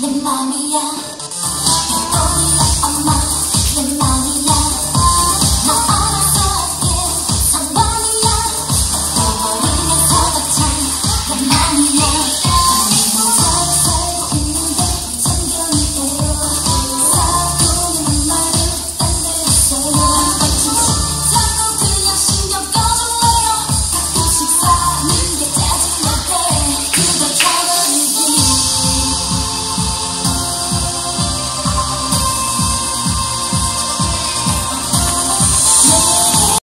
Mamma yeah.